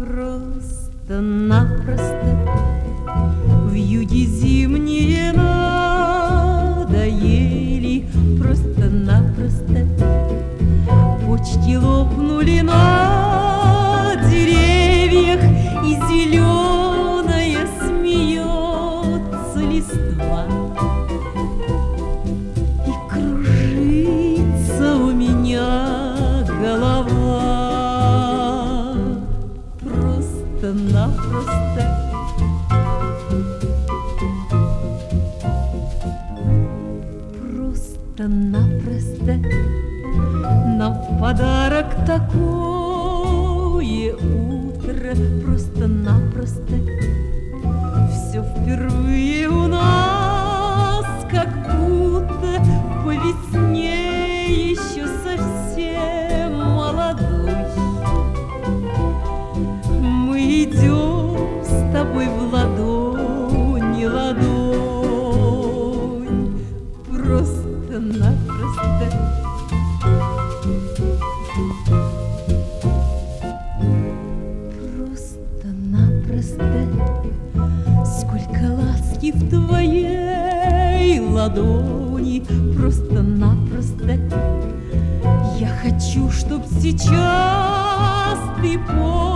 Просто-напросто в юге зимние надоели. Просто-напросто почки лопнули на деревьях И зеленая Просто-напросто Просто-напросто Нам в подарок такое утро. Просто-напросто тобой в ладони ладонь Просто-напросто. Просто-напросто. Сколько ласки в твоей ладони Просто-напросто. Я хочу, чтоб сейчас ты понял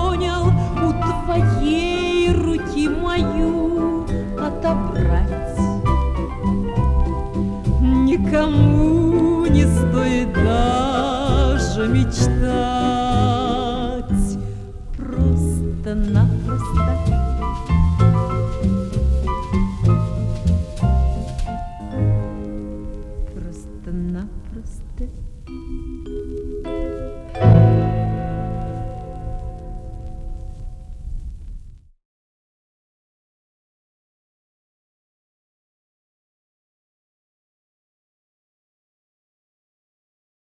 отобрать Никому не стоит даже мечтать. Просто-напросто. Просто-напросто